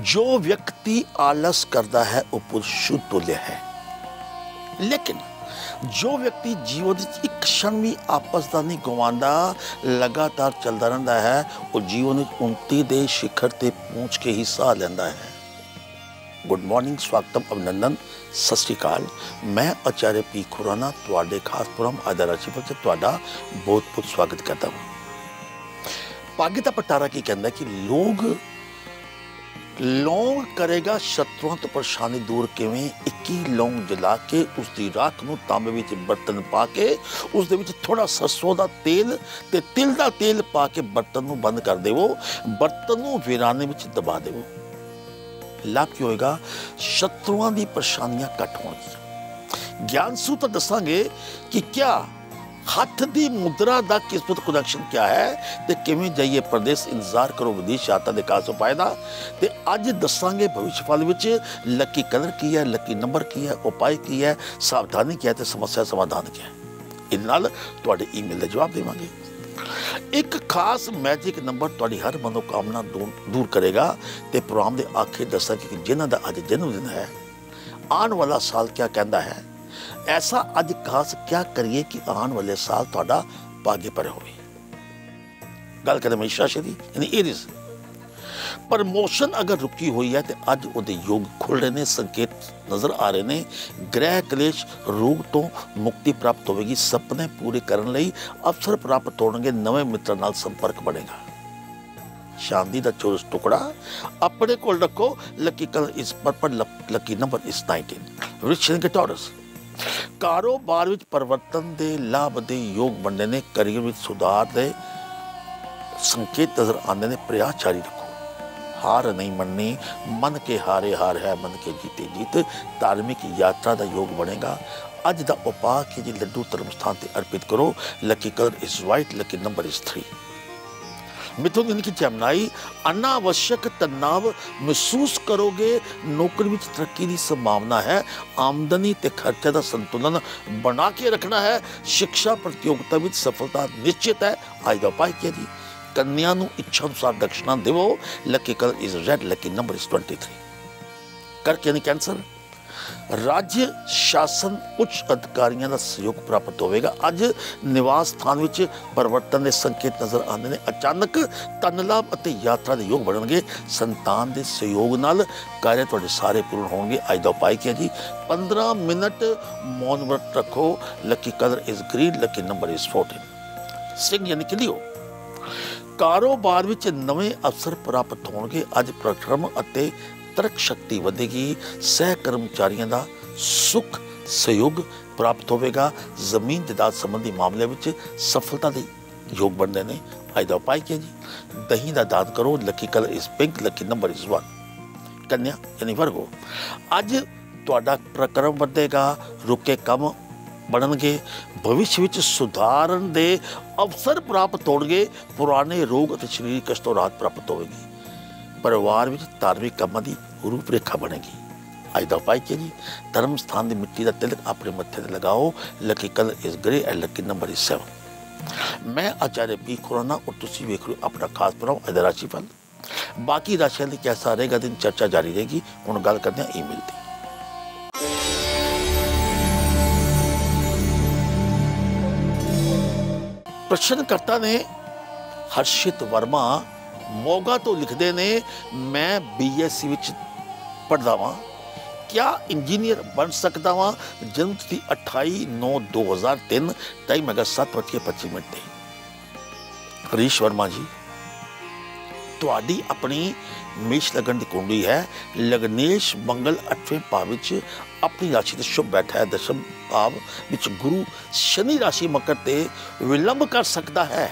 ਜੋ ਵਿਅਕਤੀ ਆਲਸ ਕਰਦਾ ਹੈ, ਉਹ ਪੁਰਸ਼ ਤੁल्य ਹੈ। ਲੇਕਿਨ ਜੋ ਵਿਅਕਤੀ ਜੀਵਨ ਵਿੱਚ ਇੱਕ ਕਸ਼ਣ ਵੀ ਆਪਸ ਦਾ ਨਹੀਂ ਗਵਾਉਂਦਾ ਲਗਾਤਾਰ ਚੱਲਦਾ ਰਹਿੰਦਾ ਹੈ, ਉਹ ਜੀਵਨ ਵਿੱਚ ਉਨਤੀ ਦੇ ਸਿਖਰ ਤੇ ਪਹੁੰਚ ਕੇ ਹੀ ਸਾਹ ਲੈਂਦਾ ਹੈ। ਗੁੱਡ ਮਾਰਨਿੰਗ ਸਵਾਗਤਮ ਅਭਿਨੰਦਨ, ਸਤਿ ਸ਼੍ਰੀ ਅਕਾਲ। ਮੈਂ ਆਚਾਰਿਆ ਪੀ ਖੁਰਾਨਾ, ਤੁਹਾਡੇ ਖਾਸ ਪ੍ਰੋਗਰਾਮ ਆਦਰ ਰਾਸ਼ੀਫਲ ਚ ਤੁਹਾਡਾ ਬਹੁਤ ਬਹੁਤ ਸਵਾਗਤ ਕਰਦਾ ਹਾਂ। ਪਾਗਿਤਾ ਪਟਾਰਾ ਕੀ ਕਹਿੰਦਾ ਕਿ ਲੋਕ ਲੌਂਗ ਕਰੇਗਾ ਸ਼ਤਰੂਆਂ ਤੋਂ ਪਰੇਸ਼ਾਨੀ ਦੂਰ ਕਿਵੇਂ? 21 ਲੌਂਗ ਜਲਾ ਕੇ ਉਸ ਦੀ ਰਾਖ ਨੂੰ ਤਾਂਬੇ ਵਿੱਚ ਬਰਤਨ ਪਾ ਕੇ ਉਸ ਦੇ ਵਿੱਚ ਥੋੜਾ ਸਰਸੋਂ ਦਾ ਤੇਲ ਤੇ ਤਿਲ ਦਾ ਤੇਲ ਪਾ ਕੇ ਬਰਤਨ ਨੂੰ ਬੰਦ ਕਰ ਦੇਵੋ। ਬਰਤਨ ਨੂੰ ਵੀਰਾਨੇ ਵਿੱਚ ਦਬਾ ਦੇਵੋ। ਲਾਭ ਕੀ ਹੋਏਗਾ? ਸ਼ਤਰੂਆਂ ਦੀ ਪਰੇਸ਼ਾਨੀਆਂ ਘੱਟ ਹੋਣਗੀਆਂ। ਗਿਆਨ ਸੂ ਤਾਂ ਦੱਸਾਂਗੇ ਕਿ ਕਿਆ ਹੱਥ ਦੀ ਮੁਦਰਾ ਦਾ ਕਿਸਮਤ ਕਨੈਕਸ਼ਨ ਕਿਆ ਹੈ? ਤੇ ਕਿਵੇਂ ਜਾਈਏ ਪ੍ਰਦੇਸ਼? ਇੰਤਜ਼ਾਰ ਕਰੋ ਵਿਦੇਸ਼ ਯਾਤਰਾ ਦੇ ਕਾਸ ਉਪਾਏ ਦਾ। ਤੇ ਅੱਜ ਦੱਸਾਂਗੇ ਭਵਿੱਖ ਫਲ ਵਿੱਚ ਲੱਕੀ ਕਲਰ ਕੀ ਹੈ ਲੱਕੀ ਨੰਬਰ ਕੀ ਹੈ, ਉਪਾਏ ਕੀ ਹੈ, ਸਾਵਧਾਨੀ ਕੀ ਹੈ ਤੇ ਸਮੱਸਿਆ ਸਮਾਧਾਨ ਕੀ ਹੈ। ਇਹਦੇ ਨਾਲ ਤੁਹਾਡੇ ਈਮੇਲ ਦਾ ਜਵਾਬ ਦੇਵਾਂਗੇ। ਇੱਕ ਖਾਸ ਮੈਜਿਕ ਨੰਬਰ ਤੁਹਾਡੀ ਹਰ ਮਨੋਕਾਮਨਾ ਦੂਰ ਦੂਰ ਕਰੇਗਾ ਤੇ ਪ੍ਰੋਗਰਾਮ ਦੇ ਆਖੇ ਦੱਸਾਂਗੇ ਕਿ ਜਿਨ੍ਹਾਂ ਦਾ ਅੱਜ ਜਨਮ ਦਿਨ ਹੈ, ਆਉਣ ਵਾਲਾ ਸਾਲ ਕਿਆ ਕਹਿੰਦਾ ਹੈ? ਐਸਾ ਅੱਜ ਖਾਸ ਕਿਆ ਕਰੀਏ ਕਿ ਆਉਣ ਵਾਲੇ ਸਾਲ ਤੁਹਾਡਾ ਭਾਗਯ ਪਰ ਹੋਵੇ ਗੱਲ ਕਰੇ ਮੇਸ਼ਾ ਸ਼ਰੀ ਯਾਨੀ ਏਰਿਸ ਪ੍ਰਮੋਸ਼ਨ ਅਗਰ ਰੁਕੀ ਹੋਈ ਹੈ ਤੇ ਅੱਜ ਉਹਦੇ ਯੋਗ ਖੁੱਲ ਰਹੇ ਨੇ ਸੰਕੇਤ ਨਜ਼ਰ ਆ ਰਹੇ ਨੇ ਗ੍ਰਹਿ ਕਲੇਸ਼ ਰੋਗ ਤੋਂ ਮੁਕਤੀ ਪ੍ਰਾਪਤ ਹੋਵੇਗੀ ਸੁਪਨੇ ਪੂਰੇ ਕਰਨ ਲਈ ਅਵਸਰ ਪ੍ਰਾਪਤ ਹੋਣਗੇ ਨਵੇਂ ਮਿੱਤਰ ਨਾਲ ਸੰਪਰਕ ਬਣੇਗਾ ਸ਼ਾਂਤੀ ਦਾ ਚੋਰਸ ਟੁਕੜਾ ਆਪਣੇ ਕੋਲ ਰੱਖੋ lucky colour is purple lucky number is 19 rich and Taurus ਕਾਰੋਬਾਰ ਵਿੱਚ ਪਰਿਵਰਤਨ ਦੇ ਲਾਭ ਦੇ ਯੋਗ ਬਣਨੇ ਨੇ ਕਰੀਅਰ ਵਿੱਚ ਸੁਧਾਰ ਦੇ ਸੰਕੇਤ ਨਜ਼ਰ ਆਉਂਦੇ ਨੇ, ਪ੍ਰਯਾਸ ਜਾਰੀ ਰੱਖੋ। ਹਾਰ ਨਹੀਂ ਮੰਨਣੀ, ਮਨ ਕੇ ਹਾਰੇ ਹਾਰ ਹੈ, ਮਨ ਕੇ ਜੀਤੇ ਜੀਤ, ਧਾਰਮਿਕ ਯਾਤਰਾ ਦਾ ਯੋਗ ਬਣੇਗਾ। ਅੱਜ ਦਾ ਉਪਾਅ ਕਿ ਜੀ ਲੱਡੂ ਧਰਮ ਸਥਾਨ ਤੇ ਅਰਪਿਤ ਕਰੋ, lucky colour is white lucky number is 3 Mithun ਯਾਨੀ ਜਮਨਾਈ ਅਨਾਵਸ਼ਕ ਤਣਾਵ ਮਹਿਸੂਸ ਕਰੋਗੇ, ਨੌਕਰੀ ਵਿੱਚ ਤਰੱਕੀ ਦੀ ਸੰਭਾਵਨਾ ਹੈ। ਆਮਦਨੀ ਤੇ ਖਰਚੇ ਦਾ ਸੰਤੁਲਨ ਬਣਾ ਕੇ ਰੱਖਣਾ ਹੈ। ਸਿੱਖਿਆ ਪ੍ਰਤੀਯੋਗਤਾ ਵਿੱਚ ਸਫਲਤਾ ਨਿਸ਼ਚਿਤ ਹੈ। ਅੱਜ ਦਾ। ਉਪਾਅ ਕੀ ਹੈ ਜੀ ਕੰਨਿਆ ਨੂੰ ਇੱਛਾ ਅਨੁਸਾਰ ਦਕਸ਼ਨਾ ਦੇਵੋ। Lucky colour is red lucky number is 23 ਕਰਕੇ ਯਾਨੀ ਕੈਂਸਰ। ਰਾਜ ਸ਼ਾਸਨ ਉੱਚ ਅਧਿਕਾਰੀਆਂ ਦਾ ਸਹਿਯੋਗ ਪ੍ਰਾਪਤ ਹੋਵੇਗਾ। ਅੱਜ ਨਿਵਾਸ ਸਥਾਨ ਵਿੱਚ ਪਰਿਵਰਤਨ ਦੇ ਸੰਕੇਤ ਨਜ਼ਰ ਆਉਂਦੇ ਨੇ। ਅਚਾਨਕ ਧਨ ਲਾਭ ਅਤੇ ਯਾਤਰਾ ਦੇ ਯੋਗ ਬਣਨਗੇ। ਸੰਤਾਨ ਦੇ ਸਹਿਯੋਗ ਨਾਲ ਕਾਰਜ ਤੁਹਾਡੇ ਸਾਰੇ ਪੂਰਨ ਹੋਣਗੇ। ਅੱਜ ਦਾ ਉਪਾਅ ਕੀ ਹੈ ਜੀ? 15 ਮਿੰਟ ਮੌਨ ਵਰਤ ਰੱਖੋ। Lucky colour is green lucky number is 14 Singh ਯਾਨੀ ਕਿ ਲਿਓ। ਕਾਰੋਬਾਰ ਵਿੱਚ ਨਵੇਂ ਅਵਸਰ ਪ੍ਰਾਪਤ ਹੋਣਗੇ। ਅੱਜ ਪ੍ਰਕਰਮ ਅਤੇ ਤਰਕ ਸ਼ਕਤੀ ਵਧੇਗੀ, ਸਹਿ ਕਰਮਚਾਰੀਆਂ ਦਾ ਸੁਖ ਸਹਿਯੋਗ ਪ੍ਰਾਪਤ ਹੋਵੇਗਾ। ਜ਼ਮੀਨ ਜਾਇਦਾਦ ਸੰਬੰਧੀ ਮਾਮਲੇ ਵਿੱਚ ਸਫਲਤਾ ਦੇ ਯੋਗ ਬਣਦੇ ਨੇ। ਅੱਜ ਦਾ ਉਪਾਅ ਜੀ? ਦਹੀਂ ਦਾ ਦਾਨ ਕਰੋ, lucky colour is pink lucky number is 1 Kanya, ਯਾਨੀ ਵਰਗੋ, ਅੱਜ ਤੁਹਾਡਾ ਪ੍ਰਕਰਮ ਵਧੇਗਾ, ਰੁਕੇ ਕੰਮ ਬਣਨਗੇ, ਭਵਿੱਖ ਵਿੱਚ ਸੁਧਾਰਨ ਦੇ ਅਵਸਰ ਪ੍ਰਾਪਤ ਹੋਣਗੇ, ਪੁਰਾਣੇ ਰੋਗ ਅਤੇ ਸਰੀਰਕ ਕਸ਼ਟ ਤੋਂ ਰਾਹਤ ਪ੍ਰਾਪਤ ਹੋਵੇਗੀ। ਪਰਿਵਾਰ ਵਿੱਚ ਧਾਰਮਿਕ ਕੰਮਾਂ ਦੀ ਰੂਪਰੇਖਾ ਬਣੇਗੀ। ਅੱਜ ਦਾ ਉਪਾਅ ਕੀ ਜੀ? ਧਰਮ ਸਥਾਨ ਦੀ ਮਿੱਟੀ ਦਾ ਤਿਲਕ ਆਪਣੇ ਮੱਥੇ ਤੇ ਲਗਾਓ। Lucky colour is grey and lucky number 7 ਮੈਂ ਆਚਾਰਿਆ ਪੀ ਖੁਰਾਨਾ ਔਰ ਤੁਸੀਂ ਵੇਖ ਰਹੇ ਆਪਣਾ ਖਾਸ ਪ੍ਰੋਗਰਾਮ ਅਦਰ ਰਾਸ਼ੀਫਲ। ਬਾਕੀ ਰਾਸ਼ੀਆਂ ਦੀ ਕਿਹਦਾ ਰਹੇਗਾ ਦਿਨ ਚਰਚਾ ਜਾਰੀ ਰਹੇਗੀ। ਹੁਣ ਗੱਲ ਕਰਦੇ ਹਾਂ ਈਮੇਲ ਦੀ ਪ੍ਰਸ਼ਨਕਰਤਾ ਨੇ ਹਰਸ਼ਿਤ ਵਰਮਾ ਮੋਗਾ ਤੋਂ ਲਿਖਦੇ ਨੇ, ਮੈਂ ਬੀਐਸਸੀ ਵਿੱਚ ਪੜ੍ਹਦਾ ਵਾਂ। ਕਿਆ ਇੰਜੀਨੀਅਰ ਬਣ ਸਕਦਾ ਵਾਂ? ਜਨਮ ਤਿਥੀ 28 9 2003 ਟਾਈਮ ਹੈਗਾ 7:25 ਮਿੰਟ ਤੇ। ਹਰੀਸ਼ ਵਰਮਾ ਜੀ, ਤੁਹਾਡੀ ਆਪਣੀ ਮੇਸ਼ ਲਗਨ ਦੀ ਕੁੰਡਲੀ ਹੈ। ਲਗਨੇਸ਼ ਮੰਗਲ 8ਵੇਂ ਭਾਵ ਵਿੱਚ ਆਪਣੀ ਰਾਸ਼ੀ ਤੇ ਸ਼ੁਭ ਬੈਠਾ ਹੈ। ਦਸ਼ਮ ਭਾਵ ਵਿੱਚ ਗੁਰੂ ਸ਼ਨੀ ਰਾਸ਼ੀ ਮਕਰ ਤੇ ਵਿਲੰਬ ਕਰ ਸਕਦਾ ਹੈ।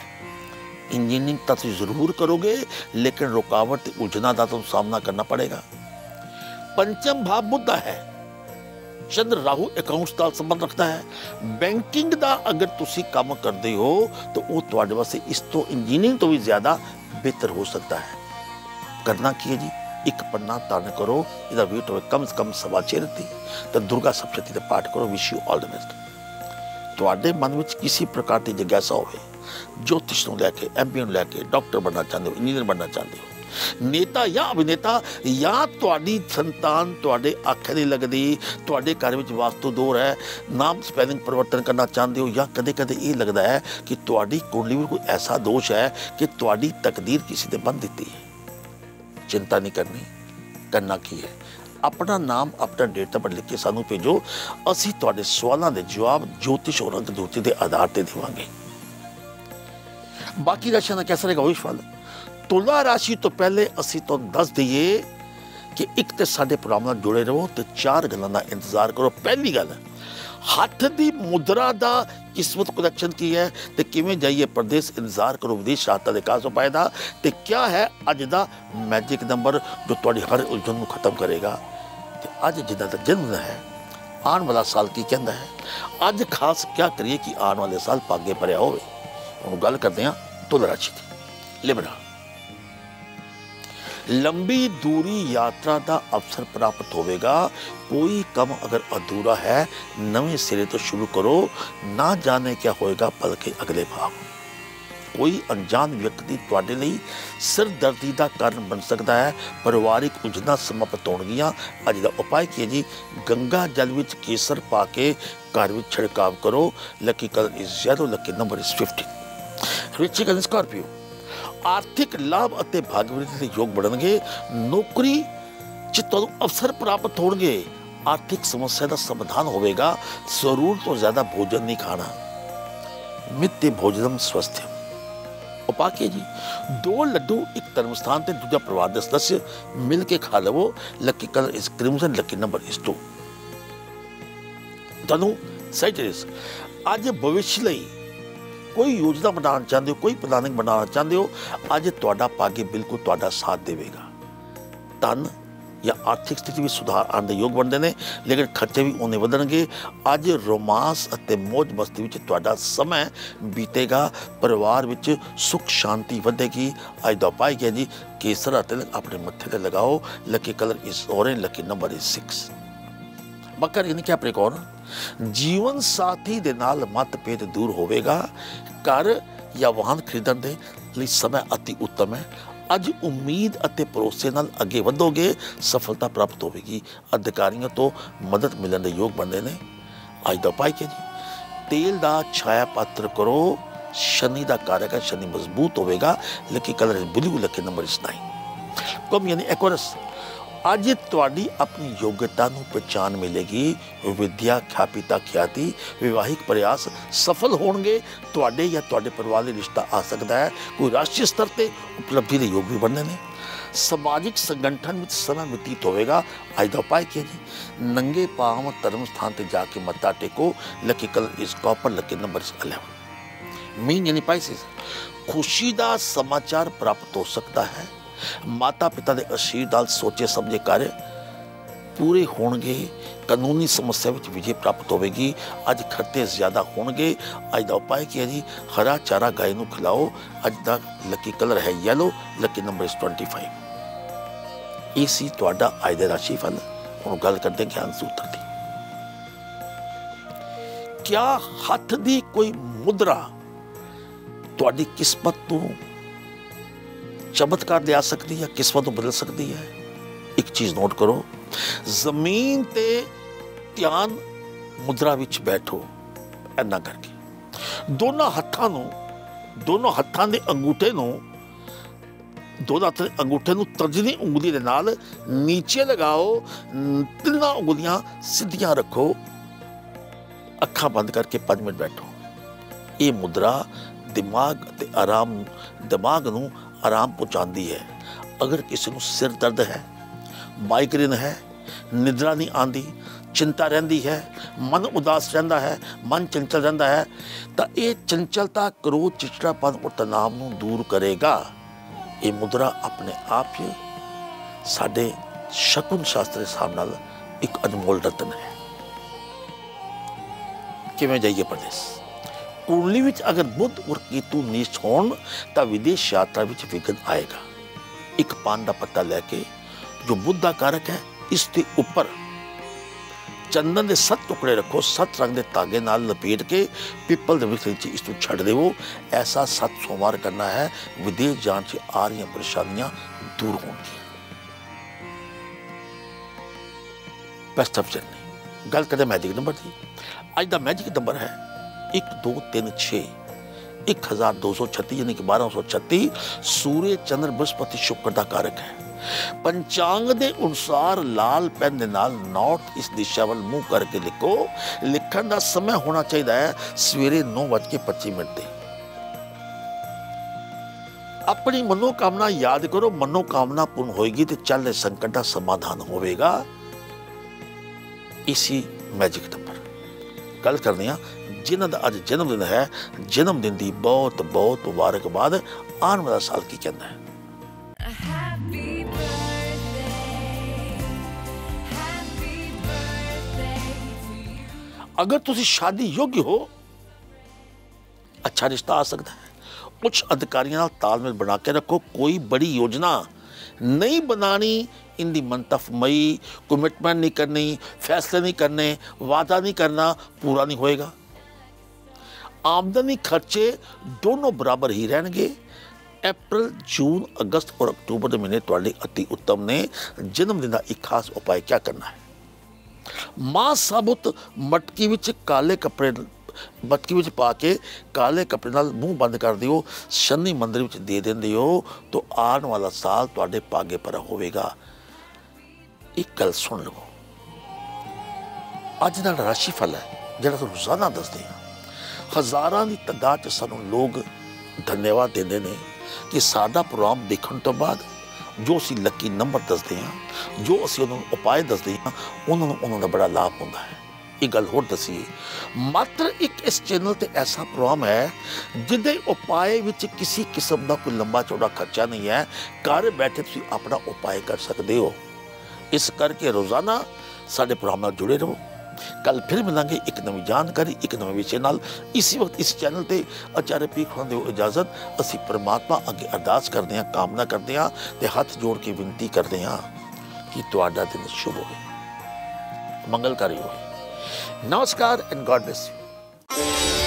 ਇੰਜੀਨੀਅਰਿੰਗ ਤਾਂ ਤੁਸੀਂ ਜ਼ਰੂਰ ਕਰੋਗੇ ਲੇਕਿਨ ਰੁਕਾਵਟ ਤੇ ਉਲਝਣਾ ਦਾ ਤੁਹਾਨੂੰ ਸਾਹਮਣਾ ਕਰਨਾ ਪੜੇਗਾ ਪੰਚਮ ਭਾਵ ਬੁੱਧਾ ਹੈ ਚੰਦਰ ਰਾਹੂ ਅਕਾਊਂਟਸ ਨਾਲ ਸੰਬੰਧ ਰੱਖਦਾ ਹੈ ਬੈਂਕਿੰਗ ਦਾ ਅਗਰ ਤੁਸੀਂ ਕੰਮ ਕਰਦੇ ਹੋ ਤਾਂ ਉਹ ਤੁਹਾਡੇ ਵਾਸਤੇ ਇਸ ਤੋਂ ਇੰਜੀਨੀਅਰਿੰਗ ਤੋਂ ਵੀ ਜ਼ਿਆਦਾ ਬਿਹਤਰ ਹੋ ਸਕਦਾ ਹੈ ਕਰਨਾ ਕੀ ਹੈ ਜੀ ਇੱਕ ਪੰਨਾ ਤਾਨ ਕਰੋ ਇਹਦਾ ਵੇਟ ਹੋਵੇ ਕਮ ਸੇ ਕਮ ਸਵਾ ਛੇ ਰਤੀ ਤਾਂ ਦੁਰਗਾ ਸਪਤਤੀ ਦਾ ਪਾਠ ਕਰੋ wish you all the best ਤੁਹਾਡੇ ਮਨ ਵਿੱਚ ਕਿਸੇ ਪ੍ਰਕਾਰ ਦੀ ਜਿਗਿਆਸਾ ਹੋਵੇ ਜੋਤਿਸ਼ ਨੂੰ ਲੈ ਕੇ ਐਮਬੀ ਨੂੰ ਲੈ ਕੇ, ਡਾਕਟਰ ਬਣਨਾ ਚਾਹੁੰਦੇ ਹੋ, ਇੰਜੀਨੀਅਰ ਬਣਨਾ ਚਾਹੁੰਦੇ ਹੋ। ਨੇਤਾ ਜਾਂ ਅਭਿਨੇਤਾ, ਜਾਂ ਤੁਹਾਡੀ ਸੰਤਾਨ ਤੁਹਾਡੇ ਅੱਖ ਨਹੀਂ ਲੱਗਦੀ, ਤੁਹਾਡੇ ਘਰ ਵਿੱਚ ਵਾਸਤੂ ਦੋਰ ਹੈ, ਨਾਮ ਸਪੈਲਿੰਗ ਪਰਿਵਰਤਨ ਕਰਨਾ ਚਾਹੁੰਦੇ ਹੋ, ਜਾਂ ਕਦੇ-ਕਦੇ ਇਹ ਲੱਗਦਾ ਹੈ ਕਿ ਤੁਹਾਡੀ ਕੁੰਡਲੀ ਵਿੱਚ ਕੋਈ ਐਸਾ ਦੋਸ਼ ਹੈ ਕਿ ਤੁਹਾਡੀ ਤਕਦੀਰ ਕਿਸੇ ਨੇ ਬੰਨ ਦਿੱਤੀ ਹੈ। ਚਿੰਤਾ ਨਹੀਂ ਕਰਨੀ, ਕਰਨਾ ਕੀ ਹੈ? ਆਪਣਾ ਨਾਮ, ਆਪਣਾ ਡੇਟ ਆਫ ਲਿਖ ਕੇ ਸਾਨੂੰ ਭੇਜੋ, ਅਸੀਂ ਤੁਹਾਡੇ ਸਵਾਲਾਂ ਦੇ ਜਵਾਬ ਜੋਤਿਸ਼ ਔਰ ਅੰਕ ਦੇ ਆਧਾਰ ਤੇ ਦੇਵਾਂਗੇ। ਬਾਕੀ ਰਾਸ਼ੀਆਂ ਦਾ ਕਿਸ ਰਹੇਗਾ ਉਹ ਫਲ ਤੁਲਾ ਰਾਸ਼ੀ ਤੋਂ ਪਹਿਲੇ ਅਸੀਂ ਤੁਹਾਨੂੰ ਦੱਸ ਦਈਏ ਕਿ ਇੱਕ ਤੇ ਸਾਡੇ ਪ੍ਰੋਗਰਾਮ ਨਾਲ ਜੁੜੇ ਰਹੋ ਤੇ ਚਾਰ ਗੱਲਾਂ ਦਾ ਇੰਤਜ਼ਾਰ ਕਰੋ। ਪਹਿਲੀ ਗੱਲ, ਹੱਥ ਦੀ ਮੁਦਰਾ ਦਾ ਕਿਸਮਤ ਕਨੈਕਸ਼ਨ ਕੀ ਹੈ ਤੇ ਕਿਵੇਂ ਜਾਈਏ ਪਰਦੇਸ਼? ਇੰਤਜ਼ਾਰ ਕਰੋ ਵਿਦੇਸ਼ ਯਾਤਰਾ ਦੇ ਕਾਸ ਉਪਾਏ ਦਾ ਤੇ ਕਿਆ ਹੈ ਅੱਜ ਦਾ ਮੈਜਿਕ ਨੰਬਰ ਜੋ ਤੁਹਾਡੀ ਹਰ ਉਲਝਣ ਨੂੰ ਖਤਮ ਕਰੇਗਾ। ਤੇ ਅੱਜ ਜਿੱਦਾਂ ਦਾ ਜਨਮ ਹੈ, ਆਉਣ ਵਾਲਾ ਸਾਲ ਕੀ ਕਹਿੰਦਾ ਹੈ? ਅੱਜ ਖਾਸ ਕਿਆ ਕਰੀਏ ਕਿ ਆਉਣ ਵਾਲੇ ਸਾਲ ਪਾਗੇ ਭਰਿਆ ਹੋਵੇ। ਹੁਣ ਗੱਲ ਕਰਦੇ ਹਾਂ ਤੁਲ ਰਾਸ਼ੀ ਦੀ। ਲਿਬਰਾ ਲੰਬੀ ਦੂਰੀ ਯਾਤਰਾ ਦਾ ਅਵਸਰ ਪ੍ਰਾਪਤ ਹੋਵੇਗਾ। ਕੋਈ ਕੰਮ ਅਗਰ ਅਧੂਰਾ ਹੈ, ਨਵੇਂ ਸਿਰੇ ਤੋਂ ਸ਼ੁਰੂ ਕਰੋ। ਨਾ ਜਾਣੇ ਕੀ ਹੋਏਗਾ ਪਲ ਅਗਲੇ ਭਾਵ ਕੋਈ ਅਣਜਾਣ ਵਿਅਕਤੀ ਤੁਹਾਡੇ ਲਈ ਸਿਰਦਰਦੀ ਦਾ ਕਾਰਨ ਬਣ ਸਕਦਾ ਹੈ। ਪਰਿਵਾਰਿਕ ਉਲਝਣਾਂ ਸਮਾਪਤ ਹੋਣਗੀਆਂ। ਅੱਜ ਦਾ ਉਪਾਅ ਕੀ ਹੈ ਜੀ? ਗੰਗਾ ਜਲ ਵਿੱਚ ਕੇਸਰ ਪਾ ਕੇ ਘਰ ਵਿੱਚ ਛਿੜਕਾਵ ਕਰੋ। Lucky colour is zero lucky number is 50 ਰਿਚੀ ਸਕਾਰਪੀਓ। ਆਰਥਿਕ ਲਾਭ ਅਤੇ ਭਾਗਵਿਰਤੀ ਦੇ ਯੋਗ ਬਣਨਗੇ, ਨੌਕਰੀ ਚ ਤੁਹਾਨੂੰ ਅਵਸਰ ਪ੍ਰਾਪਤ ਹੋਣਗੇ। ਆਰਥਿਕ ਸਮੱਸਿਆ ਦਾ ਸਮਾਧਾਨ ਹੋਵੇਗਾ ਜ਼ਰੂਰਤ ਤੋਂ ਜ਼ਿਆਦਾ ਭੋਜਨ ਨਹੀਂ ਖਾਣਾ। ਮਿੱਤੇ ਭੋਜਨਮ ਸਵਸਥ ਉਪਾਅ ਕੀ ਜੀ, ਦੋ ਲੱਡੂ ਇੱਕ ਧਰਮ ਸਥਾਨ ਤੇ ਦੂਜਾ ਪਰਿਵਾਰ ਦੇ ਸਦस्य ਮਿਲ ਕੇ ਖਾ ਲਵੋ। ਲੱਕੀ ਕਲਰ ਇਸ ਕ੍ਰਿਮਸਨ ਲੱਕੀ ਨੰਬਰ ਇਸ 2 ਤੁਹਾਨੂੰ ਸੈਜਰਸ ਅੱਜ ਭਵਿੱਖ ਲਈ ਕੋਈ ਯੋਜਨਾ ਬਣਾਉਣਾ ਚਾਹੁੰਦੇ ਹੋ, ਕੋਈ ਪਲਾਨਿੰਗ ਬਣਾਉਣਾ ਚਾਹੁੰਦੇ ਹੋ, ਅੱਜ ਤੁਹਾਡਾ ਭਾਗਯ ਬਿਲਕੁਲ ਤੁਹਾਡਾ ਸਾਥ ਦੇਵੇਗਾ। ਤਨ ਜਾਂ ਆਰਥਿਕ ਸਥਿਤੀ ਵਿੱਚ ਸੁਧਾਰ ਆਉਣ ਦੇ ਯੋਗ ਬਣਦੇ ਨੇ, ਲੇਕਿਨ ਖਰਚੇ ਵੀ ਉਹਨੇ ਵਧਣਗੇ। ਅੱਜ ਰੋਮਾਂਸ ਅਤੇ ਮौज ਮਸਤੀ ਵਿੱਚ ਤੁਹਾਡਾ ਸਮਾਂ ਬੀਤੇਗਾ, ਪਰਿਵਾਰ ਵਿੱਚ ਸੁੱਖ ਸ਼ਾਂਤੀ ਵਧੇਗੀ। ਅੱਜ ਦਾ ਪਾਈ ਗਿਆ ਜੀ, ਕੇਸਰਾ ਤਿਲਕ ਆਪਣੇ ਮੱਥੇ ਤੇ ਲਗਾਓ। Lucky colour is orange lucky number is 6 Makar ਯਾਨੀ ਕਿ ਆਪਣੇ ਕੋਲ ਜੀਵਨ ਸਾਥੀ ਦੇ ਨਾਲ ਮਤਭੇਦ ਦੂਰ ਹੋਵੇਗਾ। ਘਰ ਜਾਂ ਵਾਹਨ ਖਰੀਦਣ ਦੇ ਲਈ ਸਮਾਂ ਅਤੀ ਉੱਤਮ ਹੈ। ਅੱਜ ਉਮੀਦ ਅਤੇ ਭਰੋਸੇ ਨਾਲ ਅੱਗੇ ਵਧੋਗੇ, ਸਫਲਤਾ ਪ੍ਰਾਪਤ ਹੋਵੇਗੀ। ਅਧਿਕਾਰੀਆਂ ਤੋਂ ਮਦਦ ਮਿਲਣ ਦੇ ਯੋਗ ਬਣਦੇ ਨੇ। ਅੱਜ ਦਾ ਉਪਾਅ ਕੀ ਜੀ? ਤੇਲ ਦਾ ਛਾਇਆ ਪਾਤਰ ਕਰੋ। ਸ਼ਨੀ ਦਾ ਕਾਰਕ ਹੈ, ਸ਼ਨੀ ਮਜ਼ਬੂਤ ਹੋਵੇਗਾ। Lucky colour blue lucky number 9 ਕਮ ਯਾਨੀ ਐਕਵਰਸ ਅੱਜ ਤੁਹਾਡੀ ਆਪਣੀ ਯੋਗਤਾ ਨੂੰ ਪਛਾਣ ਮਿਲੇਗੀ। ਵਿਦਿਆ ਖਾਪਿਤਾ ਖਿਆਤੀ, ਵਿਵਾਹਿਕ ਪ੍ਰਯਾਸ ਸਫਲ ਹੋਣਗੇ। ਤੁਹਾਡੇ ਜਾਂ ਤੁਹਾਡੇ ਪਰਿਵਾਰ ਦੇ ਰਿਸ਼ਤਾ ਆ ਸਕਦਾ ਹੈ। ਕੋਈ ਰਾਸ਼ਟਰੀ ਸਤਰ ਤੇ ਉਪਲਬਧੀ ਦੇ ਯੋਗ ਵੀ ਬਣਨੇ ਨੇ। ਸਮਾਜਿਕ ਸੰਗਠਨ ਵਿੱਚ ਸਮਾਂ ਬਤੀਤ ਹੋਵੇਗਾ। ਅੱਜ ਦਾ ਉਪਾਅ ਕੀ ਜੀ? ਨੰਗੇ ਪਾਂਵ ਧਰਮ ਸਥਾਨ ਤੇ ਜਾ ਕੇ ਮੱਥਾ ਟੇਕੋ। ਲੱਕੀ ਕਲ ਇਸ ਕਾਪਰ ਲੱਕੀ ਨੰਬਰ 11 ਮੀਨ ਯਾਨੀ ਪਾਈਸਿਸ ਖੁਸ਼ੀ ਦਾ ਸਮਾਚਾਰ ਪ੍ਰਾਪਤ ਹੋ ਸਕਦਾ ਹੈ। ਮਾਤਾ ਪਿਤਾ ਦੇ ਅਸ਼ੀਰਵਾਦ ਸੋਚੇ ਸਮਝੇ ਕਾਰਜ ਪੂਰੇ ਹੋਣਗੇ, ਕਾਨੂੰਨੀ ਸਮੱਸਿਆ ਵਿੱਚ ਵਿਜੇ ਪ੍ਰਾਪਤ ਹੋਵੇਗੀ, ਅੱਜ ਖਰਚੇ ਜ਼ਿਆਦਾ ਹੋਣਗੇ, ਅੱਜ ਦਾ ਉਪਾਅ ਕੀ ਹੈ ਜੀ? ਹਰਾ ਚਾਰਾ ਗਾਇ ਨੂੰ ਖਿਲਾਓ, ਅੱਜ ਦਾ ਲੱਕੀ ਕਲਰ ਹੈ ਯੈਲੋ ਲੱਕੀ ਨੰਬਰ 25 ਇਹ ਸੀ ਤੁਹਾਡਾ ਅੱਜ ਦਾ ਰਾਸ਼ੀ ਫਲ ਹੁਣ ਗੱਲ ਕਰਦੇ ਗਿਆਨ ਸੂਤਰ ਦੀ। ਕਿਆ ਹੱਥ ਦੀ ਕੋਈ ਮੁਦਰਾ ਤੁਹਾਡੀ ਕਿਸਮਤ ਨੂੰ ਚਮਤਕਾਰ ਲਿਆ ਸਕਦੀ ਹੈ, ਕਿਸਮਤ ਨੂੰ ਬਦਲ ਸਕਦੀ ਹੈ। ਇੱਕ ਚੀਜ਼ ਨੋਟ ਕਰੋ, ਜ਼ਮੀਨ ਤੇ ਧਿਆਨ ਮੁਦਰਾ ਵਿੱਚ ਬੈਠੋ ਐਨਾ ਕਰਕੇ। ਦੋਨਾਂ ਹੱਥਾਂ ਨੂੰ, ਦੋਨੋਂ ਹੱਥਾਂ ਦੇ ਅੰਗੂਠੇ ਨੂੰ, ਦੋਨਾਂ ਹੱਥਾਂ ਅੰਗੂਠੇ ਨੂੰ ਤਰਜਨੀ ਉਂਗਲੀ ਦੇ ਨਾਲ ਨੀਚੇ ਲਗਾਓ, ਤਿੰਨਾਂ ਉਂਗਲੀਆਂ ਸਿੱਧੀਆਂ ਰੱਖੋ। ਅੱਖਾਂ ਬੰਦ ਕਰਕੇ 5 ਮਿੰਟ ਬੈਠੋ। ਇਹ ਮੁਦਰਾ ਦਿਮਾਗ ਤੇ ਆਰਾਮ, ਦਿਮਾਗ ਨੂੰ ਆਰਾਮ ਪਹੁੰਚਾਉਂਦੀ ਹੈ ਅਗਰ ਕਿਸੇ ਨੂੰ ਸਿਰ ਦਰਦ ਹੈ ਮਾਈਗ੍ਰੇਨ ਹੈ ਨਿਦਰਾ ਨਹੀਂ ਆਂਦੀ ਚਿੰਤਾ ਰਹਿੰਦੀ ਹੈ ਮਨ ਉਦਾਸ ਰਹਿੰਦਾ ਹੈ ਮਨ ਚੰਚਲ ਰਹਿੰਦਾ ਹੈ ਤਾਂ ਇਹ ਚੰਚਲਤਾ ਕਰੋਧ ਚਿਚੜਾਪਨ ਔਰ ਤਣਾਅ ਨੂੰ ਦੂਰ ਕਰੇਗਾ ਇਹ ਮੁਦਰਾ ਆਪਣੇ ਆਪ ਹੀ ਸਾਡੇ ਸ਼ਕੁਨ ਸ਼ਾਸਤਰ ਦੇ ਹਿਸਾਬ ਨਾਲ ਇੱਕ ਅਨਮੋਲ ਰਤਨ ਹੈ ਕਿਵੇਂ ਜਾਈਏ ਪ੍ਰਦੇਸ਼ ਕੁੰਡਲੀ ਵਿੱਚ ਅਗਰ ਬੁੱਧ ਔਰ ਕੇਤੂ ਨੀਚ ਹੋਣ ਤਾਂ ਵਿਦੇਸ਼ ਯਾਤਰਾ ਵਿੱਚ ਵਿਘਨ ਆਏਗਾ। ਇੱਕ ਪਾਨ ਦਾ ਪੱਤਾ ਲੈ ਕੇ ਜੋ ਬੁੱਧ ਦਾ ਕਾਰਕ ਹੈ, ਇਸ ਦੇ ਉੱਪਰ ਚੰਦਨ ਦੇ ਸੱਤ ਟੁਕੜੇ ਰੱਖੋ, ਸੱਤ ਰੰਗ ਦੇ ਧਾਗੇ ਨਾਲ ਲਪੇਟ ਕੇ ਪਿੱਪਲ ਦੇ ਵਿੱਚ ਵਿੱਚ ਇਸ ਨੂੰ ਛੱਡ ਦੇਵੋ। ਐਸਾ ਸੱਤ ਸੋਮਵਾਰ ਕਰਨਾ ਹੈ, ਵਿਦੇਸ਼ ਜਾਣ 'ਚ ਆ ਰਹੀਆਂ ਪਰੇਸ਼ਾਨੀਆਂ ਦੂਰ ਹੋਣਗੀਆਂ। ਬੈਸਟ ਆਫ ਜਰਨੀ ਗੱਲ ਕਰਦੇ ਮੈਜਿਕ ਨੰਬਰ ਦੀ। ਅੱਜ ਦਾ ਮੈਜਿਕ ਨੰਬਰ ਹੈ 1 2 3 6 1236 ਯਾਨੀ ਕਿ 1236 ਸੂਰਜ ਚੰਦਰ ਬ੍ਰਹਸਪਤੀ ਸ਼ੁਕਰ ਦਾ ਕਾਰਕ ਹੈ ਪੰਚਾਂਗ ਦੇ ਅਨੁਸਾਰ ਲਾਲ ਪੈਨ ਦੇ ਨਾਲ ਨਾਰਥ ਇਸ ਦਿਸ਼ਾ ਵੱਲ ਮੂੰਹ ਕਰਕੇ ਲਿਖੋ ਲਿਖਣ ਦਾ ਸਮਾਂ ਹੋਣਾ ਚਾਹੀਦਾ ਹੈ ਸਵੇਰੇ 9:25 ਮਿੰਟ ਤੇ ਆਪਣੀ ਮਨੋਕਾਮਨਾ ਯਾਦ ਕਰੋ ਮਨੋਕਾਮਨਾ ਪੂਰਨ ਹੋਏਗੀ ਤੇ ਚੱਲ ਸੰਕਟ ਦਾ ਸਮਾਧਾਨ ਹੋਵੇਗਾ ਇਸੀ ਮੈਜਿਕ ਨੰਬਰ ਗੱਲ ਕਰਦੇ ਹਾਂ ਜਿਨ੍ਹਾਂ ਦਾ ਅੱਜ ਜਨਮ ਦਿਨ ਹੈ ਜਨਮ ਦਿਨ ਦੀ ਬਹੁਤ ਬਹੁਤ ਮੁਬਾਰਕਬਾਦ ਆਉਣ ਵਾਲਾ ਸਾਲ ਕੀ ਕਹਿੰਦਾ ਹੈ. ਅਗਰ ਤੁਸੀਂ ਸ਼ਾਦੀ ਯੋਗ ਹੋ ਅੱਛਾ ਰਿਸ਼ਤਾ ਆ ਸਕਦਾ ਹੈ। ਉੱਚ ਅਧਿਕਾਰੀਆਂ ਨਾਲ ਤਾਲਮੇਲ ਬਣਾ ਕੇ ਰੱਖੋ ਕੋਈ ਬੜੀ ਯੋਜਨਾ ਨਹੀਂ ਬਣਾਣੀ ਇੰਦੀ ਮੰਤਫ ਮਈ ਕਮਿਟਮੈਂਟ ਨਹੀਂ ਕਰਨੀ ਫੈਸਲੇ ਨਹੀਂ ਕਰਨੇ ਵਾਅਦਾ ਨਹੀਂ ਕਰਨਾ ਪੂਰਾ ਨਹੀਂ ਹੋਏਗਾ। ਆਮਦਨੀ ਖਰਚੇ ਦੋਨੋਂ ਬਰਾਬਰ ਹੀ ਰਹਿਣਗੇ। ਅਪ੍ਰੈਲ ਜੂਨ ਅਗਸਤ ਔਰ ਅਕਤੂਬਰ ਦੇ ਮਹੀਨੇ ਤੁਹਾਡੇ ਅਤੀ ਉੱਤਮ ਨੇ। ਜਨਮ ਦਿਨ ਦਾ ਇੱਕ ਖਾਸ ਉਪਾਅ ਕੀ ਕਰਨਾ ਹੈ? ਮਾਂ ਸਾਬੁਤ ਮਟਕੀ ਵਿੱਚ ਕਾਲੇ ਕੱਪੜੇ, ਮਟਕੀ ਵਿੱਚ ਪਾ ਕੇ ਕਾਲੇ ਕੱਪੜੇ ਨਾਲ ਮੂੰਹ ਬੰਦ ਕਰ ਦਿਓ। ਸ਼ਨੀ ਮੰਦਿਰ ਵਿੱਚ ਦੇ ਦਿੰਦੇ ਹੋ ਤਾਂ ਆਉਣ ਵਾਲਾ ਸਾਲ ਤੁਹਾਡੇ ਭਾਗੇ ਪਰ ਹੋਵੇਗਾ। ਇੱਕ ਗੱਲ ਸੁਣ ਲਵੋ। ਅੱਜ ਦਾ ਰਾਸ਼ੀ ਫਲ ਹੈ, ਜਿਹੜਾ ਤੁਹਾਨੂੰ ਰੋਜ਼ਾਨਾ ਦੱਸਦੇ ਹਾਂ ਹਜ਼ਾਰਾਂ ਦੀ ਤਾਦਾਦ 'ਚ ਸਾਨੂੰ ਲੋਕ ਧੰਨਵਾਦ ਦਿੰਦੇ ਨੇ ਕਿ ਸਾਡਾ ਪ੍ਰੋਗਰਾਮ ਦੇਖਣ ਤੋਂ ਬਾਅਦ ਜੋ ਅਸੀਂ ਲੱਕੀ ਨੰਬਰ ਦੱਸਦੇ ਹਾਂ, ਜੋ ਅਸੀਂ ਉਹਨਾਂ ਨੂੰ ਉਪਾਅ ਦੱਸਦੇ ਹਾਂ, ਉਹਨਾਂ ਨੂੰ ਉਹਨਾਂ ਦਾ ਬੜਾ ਲਾਭ ਹੁੰਦਾ ਹੈ। ਇਹ ਗੱਲ ਹੋਰ ਦਸੀਏ, ਮਾਤਰ ਇੱਕ ਇਸ ਚੈਨਲ ਤੇ ਐਸਾ ਪ੍ਰੋਗਰਾਮ ਹੈ ਜਿਹਦੇ ਉਪਾਅ ਵਿੱਚ ਕਿਸੇ ਕਿਸਮ ਦਾ ਕੋਈ ਲੰਬਾ ਚੌੜਾ ਖਰਚਾ ਨਹੀਂ ਹੈ। ਘਰ ਬੈਠੇ ਤੁਸੀਂ ਆਪਣਾ ਉਪਾਅ ਕਰ ਸਕਦੇ ਹੋ। ਇਸ ਕਰਕੇ ਰੋਜ਼ਾਨਾ ਸਾਡੇ ਪ੍ਰੋਗਰਾਮ ਨਾਲ ਜੁੜੇ ਰਹੋ। ਕੱਲ ਫਿਰ ਮਿਲਾਂਗੇ ਇੱਕ ਨਵੀਂ ਜਾਣਕਾਰੀ, ਇੱਕ ਨਵੇਂ ਵਿਸ਼ੇ ਨਾਲ। ਇਸੇ ਵਕਤ ਇਸ ਚੈਨਲ ਤੇ ਅਚਾਰੇ ਪੀਖ ਹੁੰਦੇ ਹੋ ਇਜਾਜ਼ਤ। ਅਸੀਂ ਪਰਮਾਤਮਾ ਅੱਗੇ ਅਰਦਾਸ ਕਰਦੇ ਹਾਂ, ਕਾਮਨਾ ਕਰਦੇ ਹਾਂ ਤੇ ਹੱਥ ਜੋੜ ਕੇ ਬੇਨਤੀ ਕਰਦੇ ਹਾਂ ਕਿ ਤੁਹਾਡਾ ਦਿਨ ਸ਼ੁਭ ਹੋਵੇ। ਮੰਗਲਕਾਰੀ ਹੋਵੇ। ਨਮਸਕਾਰ ਐਂਡ ਗੋਡ ਬlesਸ ਯੂ